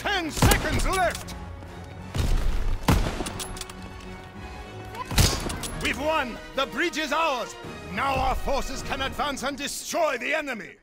Ten seconds left! We've won! The bridge is ours! Now our forces can advance and destroy the enemy!